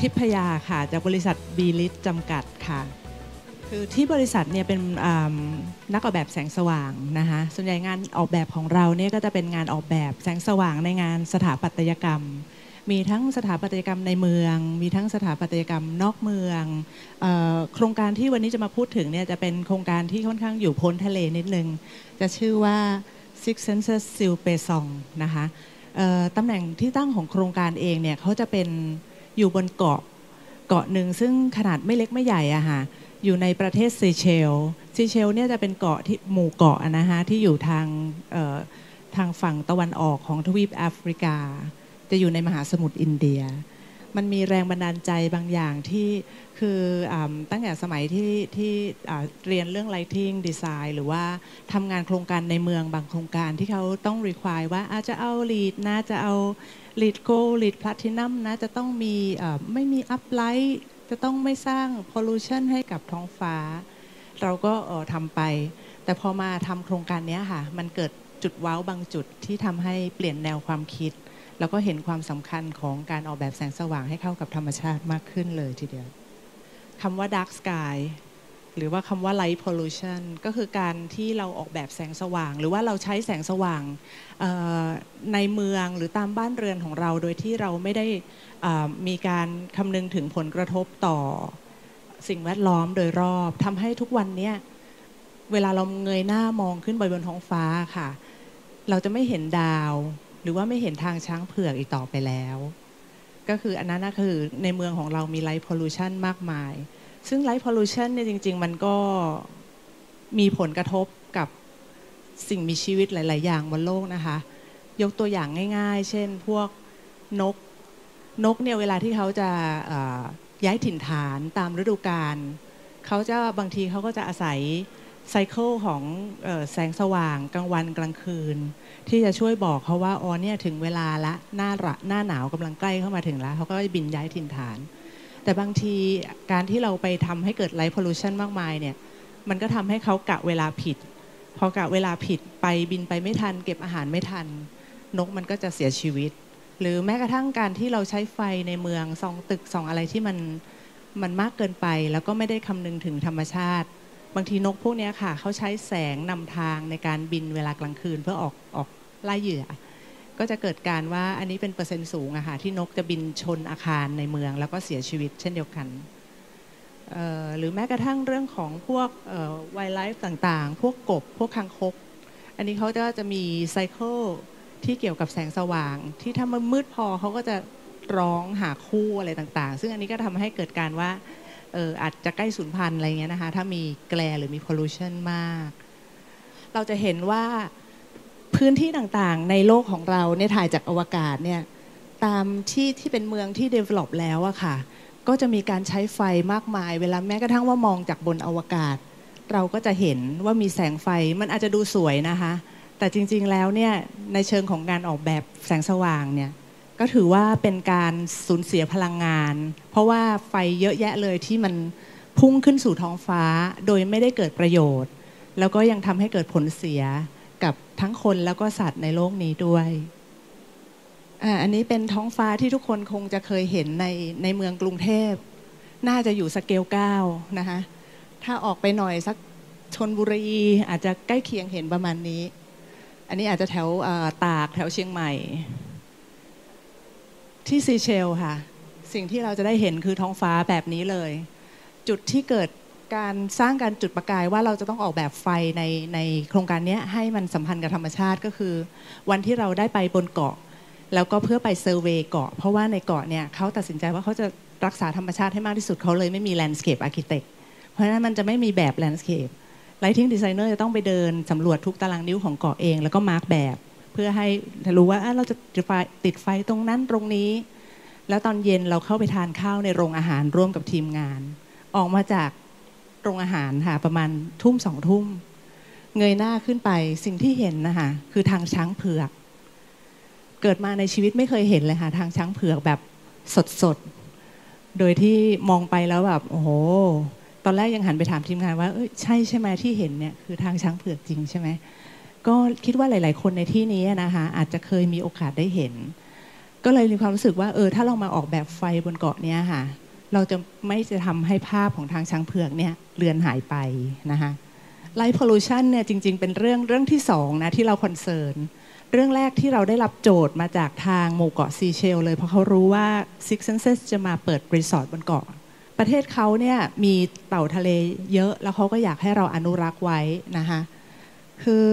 ทิพยาค่ะ จากบริษัทบีลิสจำกัดค่ะ คือที่บริษัทเนี่ยเป็นนักออกแบบแสงสว่างนะคะส่วนใหญ่งานออกแบบของเราเนี่ยก็จะเป็นงานออกแบบแสงสว่างในงานสถาปัตยกรรม มีทั้งสถาปัตยกรรมในเมือง มีทั้งสถาปัตยกรรมนอกเมืองออโครงการที่วันนี้จะมาพูดถึงเนี่ยจะเป็นโครงการที่ค่อนข้างอยู่พ้นทะเลนิดนึง จะชื่อว่า Six Senses s i l p e s o n g นะคะตำแหน่งที่ตั้งของโครงการเองเนี่ยเขาจะเป็น อยู่บนเกาะเกาะหนึ่งซึ่งขนาดไม่เล็กไม่ใหญ่อะค่ะอยู่ในประเทศซีเชลซีเชลเนี่ยจะเป็นเกาะที่หมู่เกาะนะคะที่อยู่ทางทางฝั่งตะวันออกของทวีปแอฟริกา จะอยู่ในมหาสมุทรอินเดีย มันมีแรงบันดาลใจบางอย่างที่คืออตั้งแต่สมัยที่ที่เรียนเรื่อง lighting design หรือว่าทำงานโครงการในเมืองบางโครงการที่เขาต้อง require ว่าอาจจะเอา lead นะ จะเอา lead gold lead platinum นะ จะต้องมีไม่มี up light จะต้องไม่สร้าง pollution ให้กับท้องฟ้า เราก็ทำไป แต่พอมาทำโครงการนี้ค่ะ มันเกิดจุดว้าวบางจุดที่ทำให้เปลี่ยนแนวความคิด แล้วก็เห็นความสำคัญของการออกแบบแสงสว่างให้เข้ากับธรรมชาติมากขึ้นเลยทีเดียวคำว่า dark sky หรือว่าคำว่า light pollution ก็คือการที่เราออกแบบแสงสว่าง หรือว่าเราใช้แสงสว่างในเมืองหรือตามบ้านเรือนของเรา โดยที่เราไม่ได้มีการคำนึงถึงผลกระทบต่อสิ่งแวดล้อมโดยรอบทำให้ทุกวันนี้เวลาเราเงยหน้ามองขึ้นไปบนท้องฟ้าค่ะ เราจะไม่เห็นดาว รือว่าไม่เห็นทางช้างเผือกอีกต่อไปแล้ว ก็คืออันนั้นก็คือในเมืองของเรามี light pollution มากมาย ซึ่ง light pollution เนี่ยจริง ๆ มันก็มีผลกระทบกับสิ่งมีชีวิตหลาย ๆ อย่างบนโลกนะคะ ยกตัวอย่างง่าย ๆ เช่นพวกนกนกเนี่ยเวลาที่เขาจะย้ายถิ่นฐานตามฤดูกาลเขาจะบางทีเขาก็จะอาศัย cycle ของแสงสว่างกลางวันกลางคืน ที่จะช่วยบอกเขาว่าอ๋อเนี่ยถึงเวลาละหน้าระหน้าหนาวกำลังใกล้เข้ามาถึงแล้วเขาก็บินย้ายถิ่นฐาน แต่บางทีการที่เราไปทำให้เกิดไลท์พอลูชันมากมายเนี่ยมันก็ทำให้เขากะเวลาผิด พอกะเวลาผิดไปบินไปไม่ทัน เก็บอาหารไม่ทัน นกมันก็จะเสียชีวิต หรือแม้กระทั่งการที่เราใช้ไฟในเมืองสองตึกสองอะไรที่มันมันมากเกินไป แล้วก็ไม่ได้คำนึงถึงธรรมชาติ บางทีนกพวกนี้ค่ะเขาใช้แสงนำทางในการบินเวลากลางคืนเพื่อออกออกล่าเหยื่อ ก็จะเกิดการว่าอันนี้เป็นเปอร์เซ็นต์สูงอะค่ะที่นกจะบินชนอาคารในเมือง แล้วก็เสียชีวิตเช่นเดียวกันหรือแม้กระทั่งเรื่องของพวกไวไลฟ์ต่างๆ พวกกบ พวกคางคก อันนี้เขาจะจะมีไซเคิลที่เกี่ยวกับแสงสว่าง ที่ถ้ามันมืดพอเขาก็จะร้องหาคู่อะไรต่างๆ ซึ่งอันนี้ก็ทำให้เกิดการว่า เอออาจจะใกล้สูญพันธุ์อะไรเงี้ยนะคะถ้ามีแกลหรือมีพอลูชันมาก เราจะเห็นว่าพื้นที่ต่างๆ ในโลกของเราเนี่ยถ่ายจากอวกาศเนี่ยตามที่ที่เป็นเมืองที่ develop แล้วอะค่ะ ก็จะมีการใช้ไฟมากมาย เวลาแม้กระทั่งว่ามองจากบนอวกาศ เราก็จะเห็นว่ามีแสงไฟมันอาจจะดูสวยนะคะ แต่จริงๆแล้วเนี่ยในเชิงของการออกแบบแสงสว่างเนี่ย ก็ถือว่าเป็นการสูญเสียพลังงาน เพราะว่าไฟเยอะแยะเลยที่มันพุ่งขึ้นสู่ท้องฟ้าโดยไม่ได้เกิดประโยชน์ แล้วก็ยังทำให้เกิดผลเสียกับทั้งคนแล้วก็สัตว์ในโลกนี้ด้วยอันนี้เป็นท้องฟ้าที่ทุกคนคงจะเคยเห็นในในเมืองกรุงเทพ น่าจะอยู่สเกลเก้านะคะถ้าออกไปหน่อยสักชนบุรีอาจจะใกล้เคียงเห็นประมาณนี้ อันนี้อาจจะแถวตากแถวเชียงใหม่ ที่ซีเชลค่ะ สิ่งที่เราจะได้เห็นคือท้องฟ้าแบบนี้เลย จุดที่เกิดการสร้างการจุดประกายว่าเราจะต้องออกแบบไฟในในโครงการนี้ให้มันสัมพันธ์กับธรรมชาติก็คือ วันที่เราได้ไปบนเกาะ แล้วก็เพื่อไป survey เกาะ เพราะว่าในเกาะเนี่ยเขาตัดสินใจว่าเขาจะรักษาธรรมชาติให้มากที่สุดเขาเลยไม่มี landscape architect เพราะฉะนั้นมันจะไม่มีแบบ landscapeไลทิ้งดีไซเนอร์จะต้องไปเดินสำรวจทุกตารางนิ้วของเกาะเอง แล้วก็มาร์กแบบ เพื่อให้รู้ว่าเราจะติดไฟตรงนั้นตรงนี้ แล้วตอนเย็นเราเข้าไปทานข้าวในโรงอาหารร่วมกับทีมงาน ออกมาจากโรงอาหารค่ะประมาณทุ่มสองทุ่ม เงยหน้าขึ้นไปสิ่งที่เห็นนะคะคือทางช้างเผือก เกิดมาในชีวิตไม่เคยเห็นเลยค่ะทางช้างเผือกแบบสดๆ โดยที่มองไปแล้วแบบโอ้โหตอนแรกยังหันไปถามทีมงานว่าใช่ใช่ไหมที่เห็นเนี่ยคือทางช้างเผือกจริงใช่ไหม ก็คิดว่าหลาย ๆ คนในที่นี้นะคะอาจจะเคยมีโอกาสได้เห็น ก็เลยมีความรู้สึกว่าเออถ้าเรามาออกแบบไฟบนเกาะเนี้ยค่ะ เราจะไม่จะทำให้ภาพของทางช้างเผือกเนี่ยเลือนหายไปนะคะ light pollution เนี่ยจริง ๆ เป็นเรื่องเรื่องที่สองนะที่เรา concern เรื่องแรกที่เราได้รับโจทย์มาจากทางหมู่เกาะซีเชลเลยเพราะเขารู้ว่า Six Senses จะมาเปิดรีสอร์ทบนเกาะ ประเทศเขาเนี่ยมีเต่าทะเลเยอะแล้วเขาก็อยากให้เราอนุรักษ์ไว้นะคะ คือ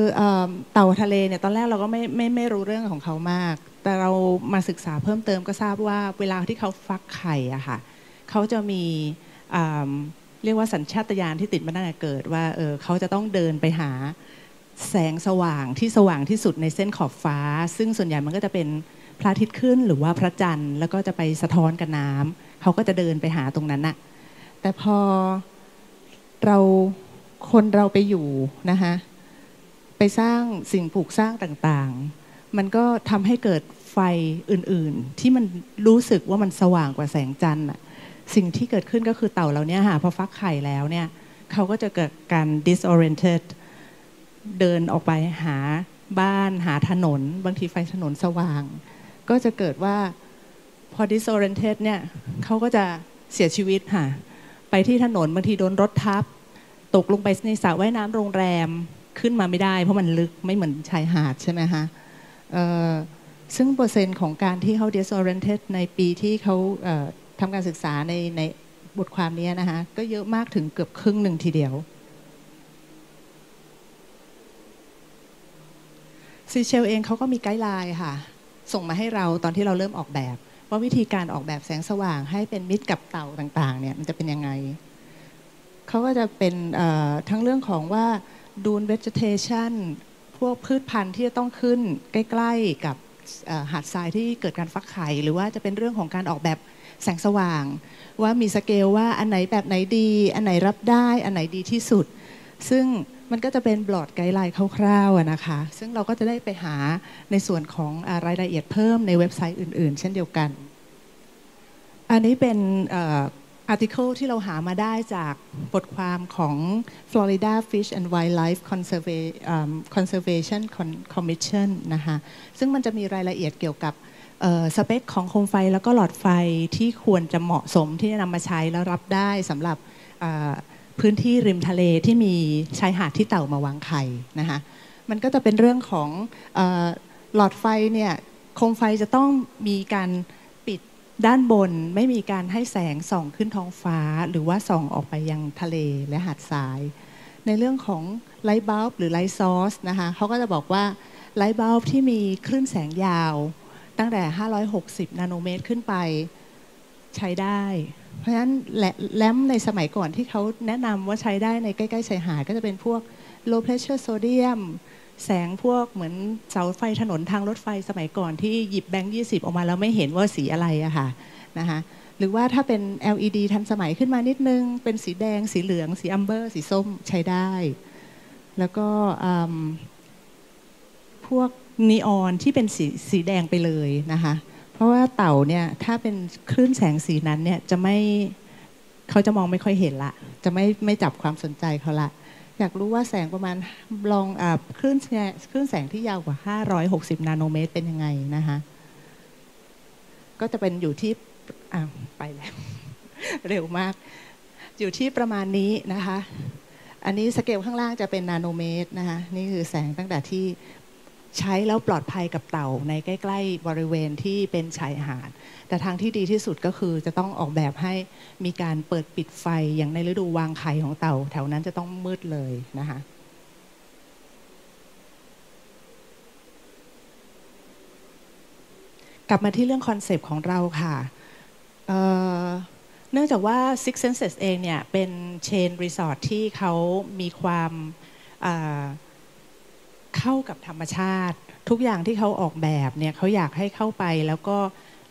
เต่าทะเลเนี่ยตอนแรกเราก็ไม่ไม่ไม่รู้เรื่องของเขามาก แต่เรามาศึกษาเพิ่มเติมก็ทราบว่าเวลาที่เขาฟักไข่อะค่ะเขาจะมีเรียกว่าสัญชาตญาณที่ติดมาตั้งแต่เกิดว่าเออเขาจะต้องเดินไปหาแสงสว่างที่สว่างที่สุดในเส้นขอบฟ้า ซึ่งส่วนใหญ่มันก็จะเป็นพระอาทิตย์ขึ้นหรือว่าพระจันทร์แล้วก็จะไปสะท้อนกับน้ำเขาก็จะเดินไปหาตรงนั้นน่ะแต่พอเราคนเราไปอยู่นะคะ ไปสร้างสิ่งปลูกสร้างต่างๆ มันก็ทำให้เกิดไฟอื่นๆ ที่มันรู้สึกว่ามันสว่างกว่าแสงจันทร์สิ่งที่เกิดขึ้นก็คือเต่าเราเนี่ยค่ะพอฟักไข่แล้วเนี่ยเขาก็จะเกิดการ disoriented เดินออกไปหาบ้านหาถนน บางทีไฟถนนสว่าง ก็จะเกิดว่าพอ disoriented เนี่ยเขาก็จะเสียชีวิตค่ะ ไปที่ถนนบางทีโดนรถทับ ตกลงไปในสระว่ายน้ำโรงแรม ขึ้นมาไม่ได้ เพราะมันลึกไม่เหมือนชายหาดใช่ไหมคะซึ่งเปอร์เซ็นต์ของการที่เขา disoriented ในปีที่เขาทำการศึกษาในในบทความนี้นะคะก็เยอะมากถึงเกือบครึ่งหนึ่งทีเดียวซีเชลเองเขาก็มีไกด์ไลน์ค่ะ ส่งมาให้เราตอนที่เราเริ่มออกแบบ ว่าวิธีการออกแบบแสงสว่างให้เป็นมิตรกับเต่าต่างๆเนี่ยมันจะเป็นยังไงเขาก็จะเป็นทั้งเรื่องของว่า ดูนเวจเทชันพวกพืชพันธุ์ที่จะต้องขึ้นใกล้ ๆ กับหาดทรายที่เกิดการฟักไข่ หรือว่าจะเป็นเรื่องของการออกแบบแสงสว่าง ว่ามีสเกลว่าอันไหนแบบไหนดี อันไหนรับได้อันไหนดีที่สุด ซึ่งมันก็จะเป็น broad guideline คร่าวๆนะคะ ซึ่งเราก็จะได้ไปหาในส่วนของรายละเอียดเพิ่มในเว็บไซต์อื่น ๆ เช่นเดียวกัน อันนี้เป็น article ที่เราหามาได้จากบทความของ Florida Fish and Wildlife Conservation Commission นะคะซึ่งมันจะมีรายละเอียดเกี่ยวกับสเปคของโคมไฟแล้วก็หลอดไฟที่ควรจะเหมาะสมที่จะนำมาใช้แล้วรับได้สำหรับพื้นที่ริมทะเลที่มีชายหาดที่เต่ามาวางไข่นะคะมันก็จะเป็นเรื่องของหลอดไฟเนี่ยโคมไฟจะต้องมีการ ด้านบนไม่มีการให้แสงส่องขึ้นท้องฟ้า หรือว่าส่องออกไปยังทะเลและหาดทราย ในเรื่องของไลท์บัลบหรือไลท์ซอสนะคะเขาก็จะบอกว่าไลท์บัลบที่มีคลื่นแสงยาว ตั้งแต่ 560 นาโนเมตรขึ้นไปใช้ได้ เพราะฉะนั้นแลมในสมัยก่อนที่เขาแนะนำว่าใช้ได้ในใกล้ ๆ ชายหาดก็จะเป็นพวก low pressure sodium แสงพวกเหมือนเสาไฟถนนทางรถไฟสมัยก่อนที่หยิบแบงค์ยี่สิบออกมาแล้วไม่เห็นว่าสีอะไรอะค่ะนะคะหรือว่าถ้าเป็น LED ทันสมัยขึ้นมานิดนึง เป็นสีแดง สีเหลือง สีอัมเบอร์ สีส้มใช้ได้ แล้วก็พวกนีออนที่เป็นสีสีแดงไปเลยนะคะ เพราะว่าเต่าเนี่ยถ้าเป็นคลื่นแสงสีนั้นเนี่ยจะไม่เขาจะมองไม่ค่อยเห็นละ จะไม่ไม่จับความสนใจเขาละ อยากรู้ว่าแสงประมาณลองอคลื่นคลื่นแสงที่ยาวกว่า 560 นาโนเมตรเป็นยังไงนะคะก็จะเป็นอยู่ที่ไปแล้วเร็วมาก อยู่ที่ประมาณนี้นะคะ อันนี้สเกลข้างล่างจะเป็นนาโนเมตรนะคะนี่คือแสงตั้งแต่ที่ ใช้แล้วปลอดภัยกับเต่าในใกล้ ๆ บริเวณที่เป็นชายหาด แต่ทางที่ดีที่สุดก็คือจะต้องออกแบบให้มีการเปิดปิดไฟอย่างในฤดูวางไข่ของเต่า แถวนั้นจะต้องมืดเลยนะคะกลับมาที่เรื่อง concept ของเราค่ะเเนื่องจากว่า Six Senses เองเนี่ยเป็น chain รีสอร์ทที่เขามีความ เข้ากับธรรมชาติ ทุกอย่างที่เขาออกแบบเนี่ยเขาอยากให้เข้าไปแล้วก็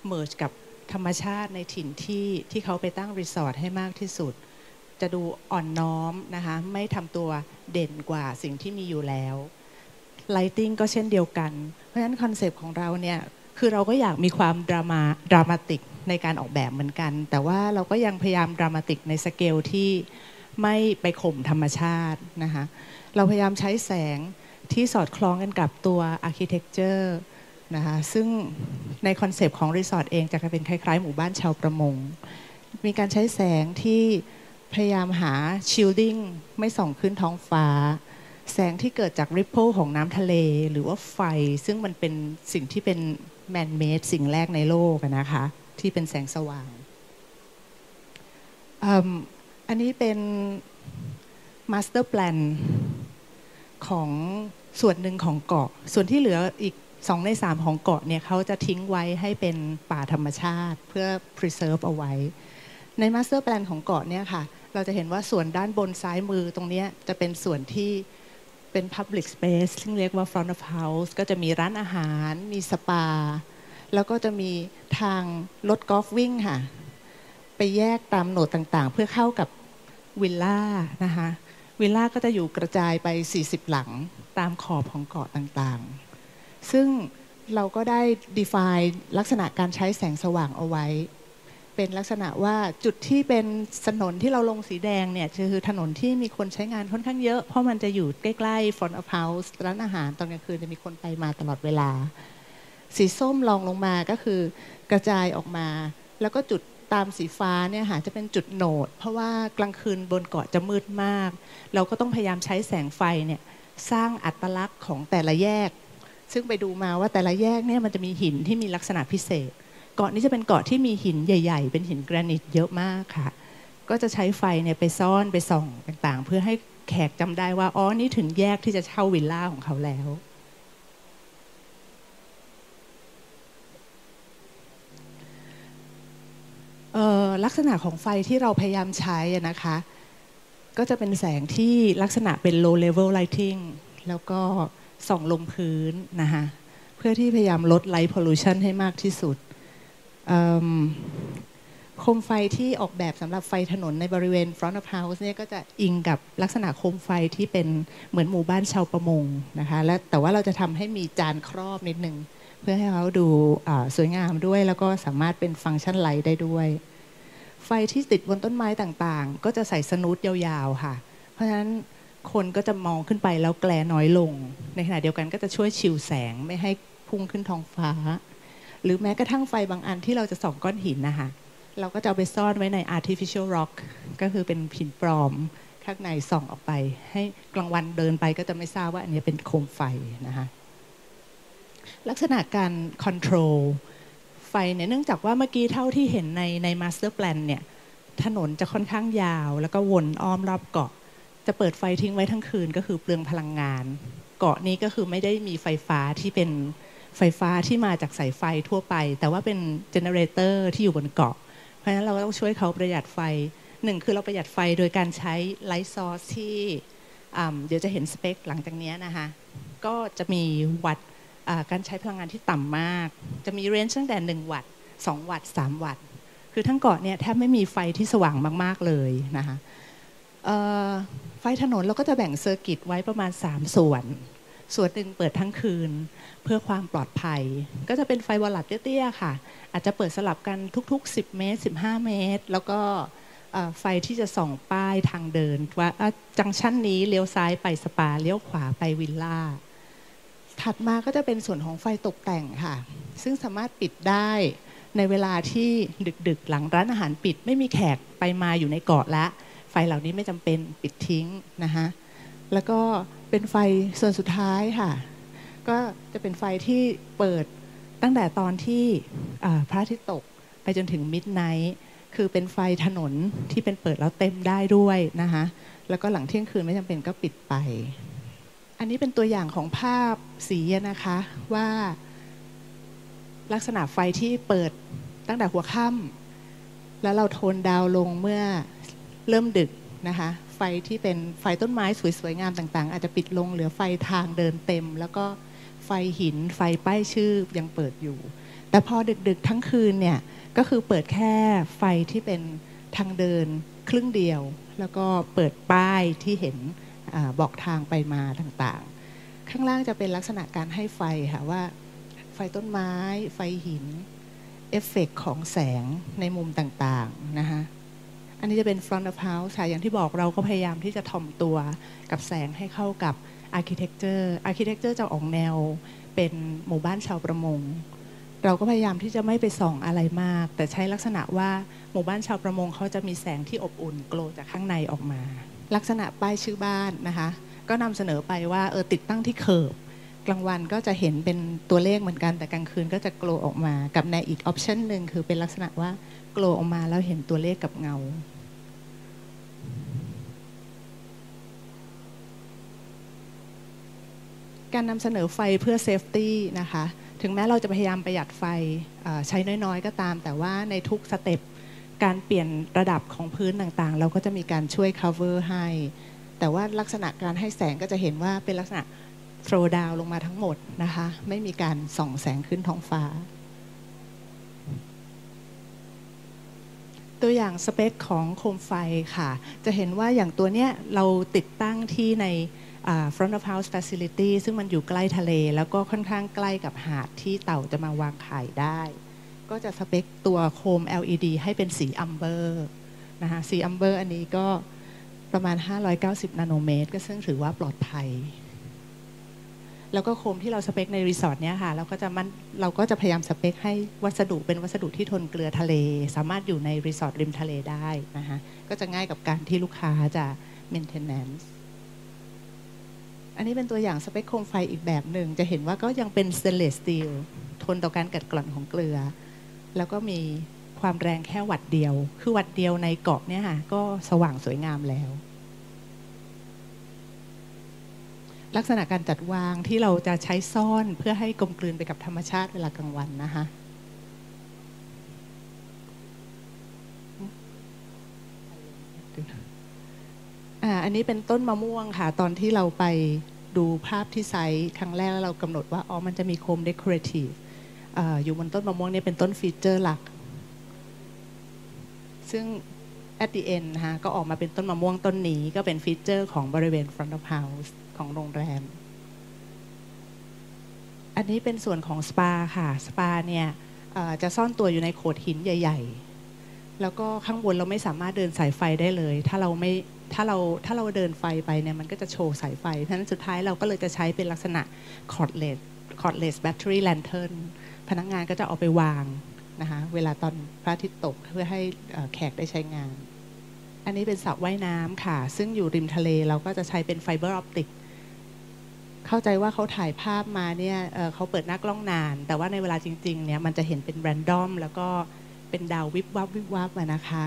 merge กับธรรมชาติในถิ่นที่ที่เขาไปตั้งรีสอร์ทให้มากที่สุด จะดูอ่อนน้อมนะคะไม่ทำตัวเด่นกว่าสิ่งที่มีอยู่แล้ว lighting ก็เช่นเดียวกัน เพราะฉะนั้น concept ของเราเนี่ยคือเราก็อยากมีความดรามา dramatic ในการออกแบบเหมือนกัน แต่ว่าเราก็ยังพยายาม dramatic ในสเกลที่ไม่ไปข่มธรรมชาตินะคะเราพยายามใช้แสง ที่สอดคล้องกันกับตัว architecture นะคะซึ่งใน concept ของรีสอร์ทเองจะเป็นคล้ายๆ หมู่บ้านชาวประมง มีการใช้แสงที่พยายามหา shielding ไม่ส่องขึ้นท้องฟ้า แสงที่เกิดจาก ripple ของน้ำทะเล หรือว่าไฟ ซึ่งมันเป็นสิ่งที่เป็น man-made สิ่งแรกในโลกนะคะ ที่เป็นแสงสว่างอันนี้เป็น master plan ของ ส่วนหนึ่งของเกาะ ส่วนที่เหลืออีกสองในสามของเกาะเนี่ยเขาจะทิ้งไว้ให้เป็นป่าธรรมชาติเพื่อ preserve เอาไว้ ใน master plan ของเกาะเนี่ยค่ะ เราจะเห็นว่าส่วนด้านบนซ้ายมือตรงนี้จะเป็นส่วนที่เป็น Public Space ซึ่งเรียกว่า Front of House ก็จะมีร้านอาหาร มีสปา แล้วก็จะมีทางรถกอล์ฟวิ่งค่ะ ไปแยกตามโหนดต่างๆ เพื่อเข้ากับวิลล่านะคะ วิลล่าก็จะอยู่กระจายไป 40 หลัง ตามขอบของเกาะต่างๆ ซึ่งเราก็ได้ define ลักษณะการใช้แสงสว่างเอาไว้ เป็นลักษณะว่าจุดที่เป็นถนนที่เราลงสีแดงเนี่ยคือถนนที่มีคนใช้งานค่อนข้างเยอะ เพราะมันจะอยู่ใกล้ๆ front of house ร้านอาหารตอนกลางคืนจะมีคนไปมาตลอดเวลา สีส้มลองลงมาก็คือกระจายออกมา แล้วก็จุดตามสีฟ้าเนี่ยหาจะเป็นจุดโหนด เพราะว่ากลางคืนบนเกาะจะมืดมาก เราก็ต้องพยายามใช้แสงไฟเนี่ย สร้างอัตลักษณ์ของแต่ละแยก ซึ่งไปดูมาว่าแต่ละแยกเนี่ยมันจะมีหินที่มีลักษณะพิเศษ เกาะนี้จะเป็นเกาะที่มีหินใหญ่ ๆ เป็นหินแกรนิตเยอะมากค่ะ ก็จะใช้ไฟเนี่ยไปซ่อนไปส่องต่างๆ เพื่อให้แขกจำได้ว่าอ๋อนี่ถึงแยกที่จะเช่าวิลล่าของเขาแล้วลักษณะของไฟที่เราพยายามใช้นะคะ ก็จะเป็นแสงที่ลักษณะเป็น low level lighting แล้วก็ส่องลงพื้นนะคะเพื่อที่พยายามลด light pollution ให้มากที่สุดโคมไฟที่ออกแบบสำหรับไฟถนนในบริเวณ front of house เนี่ยก็จะอิงกับลักษณะโคมไฟที่เป็นเหมือนหมู่บ้านชาวประมงนะคะและแต่ว่าเราจะทำให้มีจานครอบนิดนึงเพื่อให้เขาดูสวยงามด้วย แล้วก็สามารถเป็นฟังก์ชันไลท์ได้ด้วย ไฟที่ติดบนต้นไม้ต่างๆ ก็จะใส่สนุดยาวๆค่ะ เพราะฉะนั้นคนก็จะมองขึ้นไปแล้วแกลน้อยลง ในขณะเดียวกันก็จะช่วยชิวแสงไม่ให้พุ่งขึ้นท้องฟ้า หรือแม้กระทั่งไฟบางอันที่เราจะส่องก้อนหินนะคะเราก็จะเอาไปซ่อนไว้ใน artificial rock ก็คือเป็นหินปลอมข้างในส่องออกไป ให้กลางวันเดินไปก็จะไม่ทราบว่าอันนี้เป็นโคมไฟนะคะลักษณะการ control ไฟเนี่ยเนื่องจากว่าเมื่อกี้เท่าที่เห็นในใน master plan เนี่ยถนนจะค่อนข้างยาว แล้วก็วนอ้อมรอบเกาะ จะเปิดไฟทิ้งไว้ทั้งคืนก็คือเปลืองพลังงาน เกาะนี้ก็คือไม่ได้มีไฟฟ้าที่เป็นไฟฟ้าที่มาจากสายไฟทั่วไป แต่ว่าเป็น generator ที่อยู่บนเกาะ เพราะฉะนั้นเราต้องช่วยเขาประหยัดไฟหนึ่งคือเราประหยัดไฟโดยการใช้light source ที่เดี๋ยวจะเห็นสเปคหลังจากนี้นะคะก็จะมีวัตต์ การใช้พลังงานที่ต่ำมาก จะมี range ตั้งแต่ 1 วัตต์2วัตต์3วัตต์คือทั้งเกาะเนี่ยแทบไม่มีไฟที่สว่างมาก ๆ เลยนะคะไฟถนนเราก็จะแบ่ง circuit ไว้ประมาณ 3 ส่วน ส่วนหนึ่งเปิดทั้งคืนเพื่อความปลอดภัย ก็จะเป็นไฟ bollard เตี้ย ๆ ค่ะ อาจจะเปิดสลับกันทุก ๆ 10 เมตร 15 เมตร แล้วก็ไฟที่จะส่องป้ายทางเดิน ว่าจังชั่นนี้เลี้ยวซ้ายไปสปาเลี้ยวขวาไปวิลล่า ถัดมาก็จะเป็นส่วนของไฟตกแต่งค่ะ ซึ่งสามารถปิดได้ในเวลาที่ดึกๆ หลังร้านอาหารปิด ไม่มีแขกไปมาอยู่ในเกาะละ ไฟเหล่านี้ไม่จำเป็นปิดทิ้งนะคะแล้วก็เป็นไฟส่วนสุดท้ายค่ะ ก็จะเป็นไฟที่เปิดตั้งแต่ตอนที่พระอาทิตย์ตกไปจนถึงมิดไนท์คือเป็นไฟถนนที่เป็นเปิดแล้วเต็มได้ด้วยนะคะแล้วก็หลังเที่ยงคืนไม่จำเป็นก็ปิดไป อันนี้เป็นตัวอย่างของภาพสีนะคะว่าลักษณะไฟที่เปิดตั้งแต่หัวค่ำแล้วเราโทนดาวลงเมื่อเริ่มดึกนะคะ ไฟที่เป็นไฟต้นไม้สวยๆงามต่าง ๆ อาจจะปิดลงเหลือไฟทางเดินเต็ม แล้วก็ไฟหินไฟป้ายชื่อยังเปิดอยู่ แต่พอดึกๆทั้งคืนเนี่ยก็คือเปิดแค่ไฟที่เป็นทางเดินครึ่งเดียว แล้วก็เปิดป้ายที่เห็น บอกทางไปมาต่างๆ ข้างล่างจะเป็นลักษณะการให้ไฟค่ะว่าไฟต้นไม้ ไฟหิน เอฟเฟกของแสงในมุมต่างๆนะคะอันนี้จะเป็น front of house ค่ะอย่างที่บอกเราก็พยายามที่จะถ่อมตัวกับแสงให้เข้ากับ architecture architecture จะออกแนวเป็นหมู่บ้านชาวประมง เราก็พยายามที่จะไม่ไปส่องอะไรมาก แต่ใช้ลักษณะว่าหมู่บ้านชาวประมงเขาจะมีแสงที่อบอุ่นโกลจากข้างในออกมา ลักษณะป้ายชื่อบ้านนะคะ ก็นำเสนอไปว่าเออติดตั้งที่เคิร์บกลางวันก็จะเห็นเป็นตัวเลขเหมือนกันแต่กลางคืนก็จะโกลออกมากับในอีกออปชันหนึ่งคือเป็นลักษณะว่าglow ออกมาแล้วเห็นตัวเลขกับเงาการนำเสนอไฟเพื่อ safety นะคะ ถึงแม้เราจะพยายามประหยัดไฟใช้น้อยๆ ก็ตาม แต่ว่าในทุก step การเปลี่ยนระดับของพื้นต่างๆ เราก็จะมีการช่วย cover ให้ แต่ว่าลักษณะการให้แสงก็จะเห็นว่าเป็นลักษณะ throw down ลงมาทั้งหมดนะคะ ไม่มีการส่องแสงขึ้นท้องฟ้า ตัวอย่างสเปคของโคมไฟค่ะ จะเห็นว่าอย่างตัวเนี้ยเราติดตั้งที่ใน front of house facility ซึ่งมันอยู่ใกล้ทะเล แล้วก็ค่อนข้างใกล้กับหาดที่เต่าจะมาวางไข่ได้ ก็จะสเปคตัวโคม LED ให้เป็นสี amber นะคะสี amber อันนี้ก็ประมาณ 590 นาโนเมตร ก็ซึ่งถือว่าปลอดภัย แล้วก็โคมที่เราสเปคในรีสอร์ทเนี้ยค่ะเราก็จะมันเราก็จะพยายามสเปคให้วัสดุเป็นวัสดุที่ทนเกลือทะเล สามารถอยู่ในรีสอร์ทริมทะเลได้นะคะก็จะง่ายกับการที่ลูกค้าจะ maintenance อันนี้เป็นตัวอย่างสเปคโคมไฟอีกแบบหนึ่ง จะเห็นว่าก็ยังเป็น stainless steel ทนต่อการกัดกร่อนของเกลือ แล้วก็มีความแรงแค่วัตต์เดียว คือวัตต์เดียวในเกาะเนี่ยค่ะก็สว่างสวยงามแล้ว ลักษณะการจัดวางที่เราจะใช้ซ่อนเพื่อให้กลมกลืนไปกับธรรมชาติเวลากลางวันนะคะอันนี้เป็นต้นมะม่วงค่ะ ตอนที่เราไปดูภาพที่ site ครั้งแรกแล้วเรากำหนดว่า อ๋อ มันจะมีโคม decorative อยู่บนต้นมะม่วงนี่เป็นต้น feature หลัก ซึ่ง at the end นะก็ออกมาเป็นต้นมะม่วงต้นนี้ก็เป็น feature ของบริเวณ front of house ของโรงแรม อันนี้เป็นส่วนของสปาค่ะ สปาเนี่ยจะซ่อนตัวอยู่ในโขดหินใหญ่ ๆ แล้วก็ข้างบนเราไม่สามารถเดินสายไฟได้เลย ถ้าเราไม่ถ้าเราถ้าเราเดินไฟไปเนี่ยมันก็จะโชว์สายไฟ เพราะฉะนั้นสุดท้ายเราก็เลยจะใช้เป็นลักษณะ cordless cordless battery lantern พนักงานก็จะเอาไปวางนะคะเวลาตอนพระอาทิตย์ตกเพื่อให้แขกได้ใช้งาน อันนี้เป็นสระว่ายน้ำค่ะ ซึ่งอยู่ริมทะเลเราก็จะใช้เป็น fiber optic เข้าใจว่าเขาถ่ายภาพมาเนี่ยเเขาเปิดหน้ากล้องนาน แต่ว่าในเวลาจริงๆเนี่ยมันจะเห็นเป็น random แล้วก็เป็นดาววิบวับวิบวับนะคะ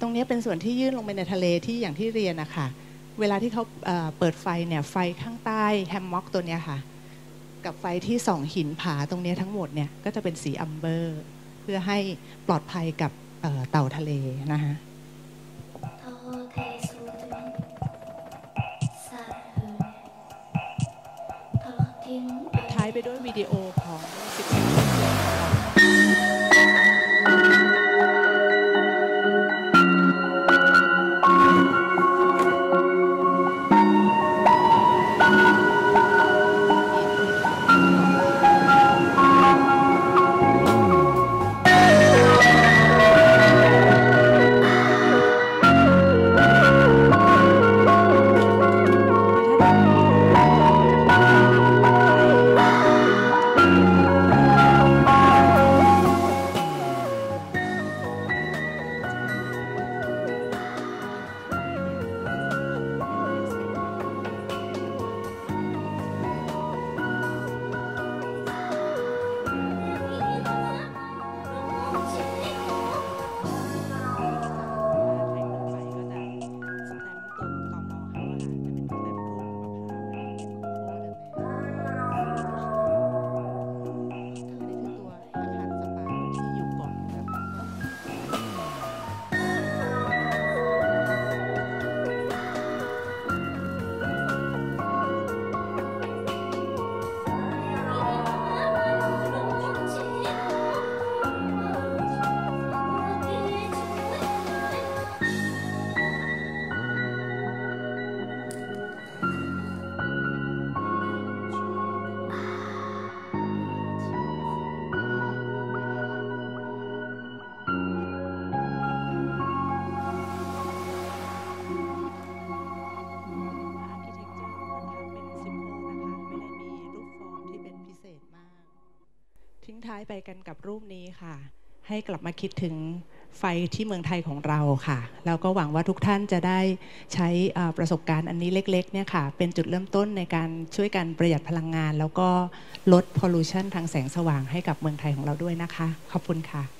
ตรงนี้เป็นส่วนที่ยื่นลงไปในทะเลที่อย่างที่เรียนนะคะเวลาที่เขาเปิดไฟเนี่ยไฟข้างใต้ hammock ตัวนี้ค่ะ กับไฟที่ส่องหินผาตรงนี้ทั้งหมดเนี่ยก็จะเป็นสี amber เพื่อให้ปลอดภัยกับเต่าทะเลนะคะท้ายไปด้วยวิดีโอขอ กันกับรูปนี้ค่ะ ให้กลับมาคิดถึงไฟที่เมืองไทยของเราค่ะ แล้วก็หวังว่าทุกท่านจะได้ใช้ประสบการณ์อันนี้เล็กๆเนี่ยค่ะ เป็นจุดเริ่มต้นในการช่วยกันประหยัดพลังงาน แล้วก็ลดพอลูชันทางแสงสว่างให้กับเมืองไทยของเราด้วยนะคะ ขอบคุณค่ะ